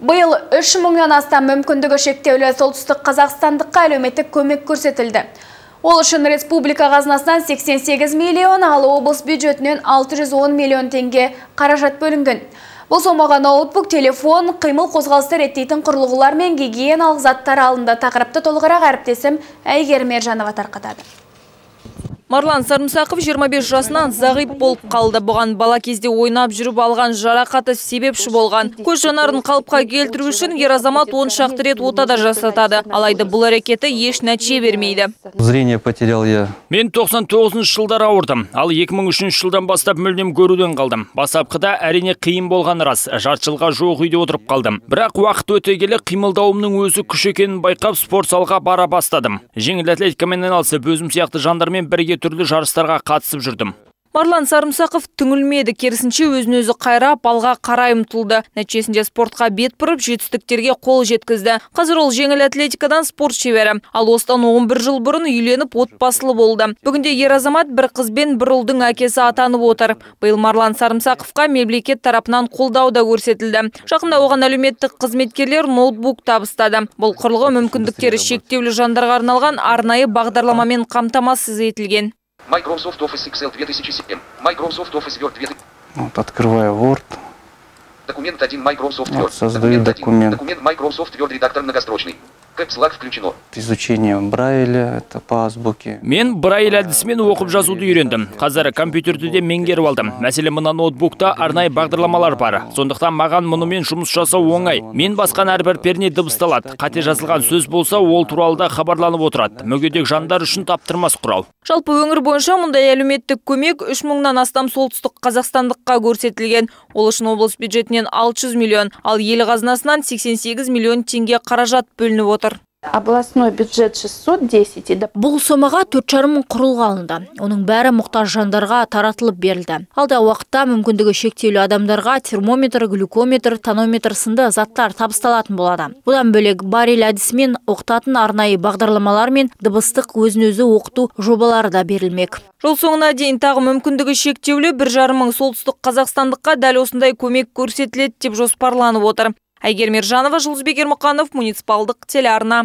Биыл 3 мыңнан астам мүмкіндігі шектеулі солтүстік қазақстандыққа әлеуметтік көмек көрсетілді. Ол үшін республика қазынасынан 88 миллион, ал облыс бюджетінен 610 миллион теңге қаражат бөлінген. Бұл сомаға ноутбук, телефон, қимыл қозғалысты реттейтін құрылғылар мен гигиеналық заттар алынды. Тақырыпты толығырақ әріптесім Әйгерім Ержанова тарқатады. Марлан Сарымсақов 25 жасынан зағип болып қалды. Бұған бала кезде ойнап жүріп алған жарақаты себепші болған. Көз жанарын қалыпқа келтіру үшін ер азамат 10 шақты рет отада жасатады. Алайда бұл әрекеті еш нәтиже бермейді. Зрение потерял я. Мен 99 жылдар ауырдым, ал 2003 жылдан бастап мүлдем көруден қалдым. Бастапқыда әрине қиын болған рас, жарты жылға жоқ үйде отырып қалдым. Бірақ уақыт өте келе қимылдауымның өзі күш екенін байқап спорт залға бара бастадым. Жеңіл атлетикамен айналысып өзім сияқты жандармен бірге түрлі жарыстарға қатысып жүрдім. Марлан Сарымсақов түңілмеді, керісінше өзін өзі қайрап, алға қарай ұмтылды. Нәтижесінде спортқа бет бұрып, жетістіктерге қол жеткізді. Қазір ол жеңіл атлетикадан спорт шебері. Ал осыдан 11 жыл бұрын үйленіп отбасылы болды. Бүгінде ер азамат бір қыз бен бір ұлдың әкесі атанып отыр. Биыл Марлан Сарымсақовқа мемлекет тарапынан қолдау да көрсетілді. Жақында оған әлеуметтік қызметкерлер ноутбук табыстады. Бұл құрылғы мүмкіндіктері шектеулі жандарға арналған арнайы бағдарламамен қамтамасыз етілген. Microsoft Office Excel 2007. Microsoft Office Word 2000. Вот открываю Word. Документ 1 Microsoft Вот, Word. создаю документ. Документ Microsoft Word редактор многострочный. Lock включено. Изучение Брайля, это по азбуке. Мен Брайль әдісімен оқып жазуды үйрендім. Қазір компьютерді де меңгеріп алдым. Мәселе мына ноутбукта арнайы бағдарламалар бар. Сондықтан маған мұнымен жұмыс жасау оңай. Мен басқан әрбір перне дыбысталады. Қате жазылған сөз болса, ол туралы да хабарланып отырады. Мүгедек жандар үшін таптырмас құрал. Жалпы өңір бойынша мұндай әлеуметтік көмек 3 мыңнан астам солтүстік қазақстандыққа көрсетілген. Ол үшін облыс бюджетінен 600 миллион, ал ел қазынасынан 88 миллион теңге қаражат бөлініп отыр. Областной бюджет 610 и доп- Бұл сомаға 4,5 мың құрылғы алынды. Оның бәрі мұқтаж жандарға таратылып берілді. Алда уақытта мүмкіндігі шектеулі адамдарға термометр, глюкометр, тонометр сынды заттар табысталатын болады. Бұдан бөлек баррель әдісімен оқытатын арнайы бағдарламалар мен дыбыстық өзін-өзі оқыту жобалары да берілмек. Жыл соңына дейін тағы мүмкіндігі шектеулі бір жарым мың солтүстік қазақстандыққа дәл осындай көмек көрсетіледі деп жоспарланып отыр. Әйгерім Ержанова, Жұлдызбек Ермұқанов, муниципалдық телеарна.